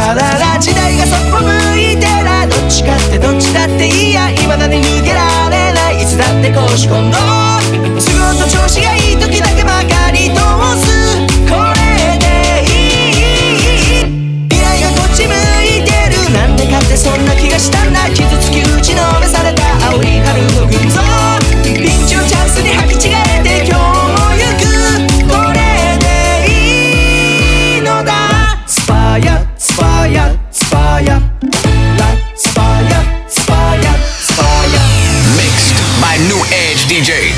ラララ時代がそっぽ向いてらどっちかってどっちだっていいや未だに抜けられないいつだって公私混同仕事調子がいい時だけばかり通すこれでいい未来がこっち向いてるなんでかってそんな気がしたんだ。傷つき DJ